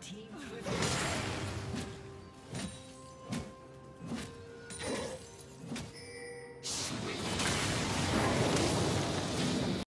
team.